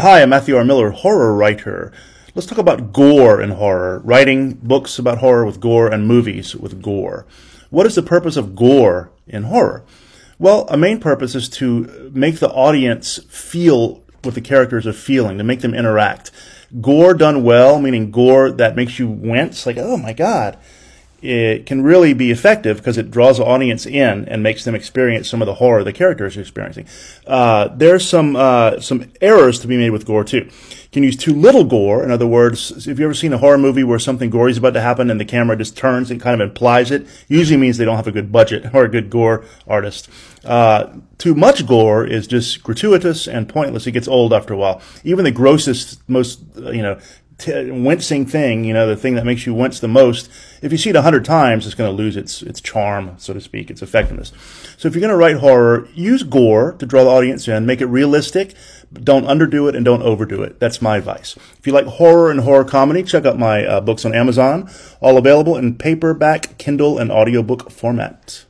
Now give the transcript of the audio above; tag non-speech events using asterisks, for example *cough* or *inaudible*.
Hi, I'm Matthew R. Miller, horror writer. Let's talk about gore in horror, writing books about horror with gore and movies with gore. What is the purpose of gore in horror? Well, a main purpose is to make the audience feel what the characters are feeling, to make them interact. Gore done well, meaning gore that makes you wince, like, oh my God, it can really be effective because it draws the audience in and makes them experience some of the horror the characters are experiencing. Uh, there's some uh, some errors to be made with gore too. You can use too little gore. In other words, have you ever seen a horror movie where something gory is about to happen and the camera just turns and kind of implies it? Usually means they don't have a good budget *laughs* or a good gore artist. Uh, too much gore is just gratuitous and pointless. It gets old after a while. Even the grossest, most you know t- wincing thing, you know, the thing that makes you wince the most, if you see it a hundred times, it's going to lose its its charm, so to speak, its effectiveness. So if you're going to write horror, use gore to draw the audience in, make it realistic, don't underdo it and don't overdo it. That's my advice. If you like horror and horror comedy, check out my uh, books on Amazon, all available in paperback, Kindle, and audiobook format.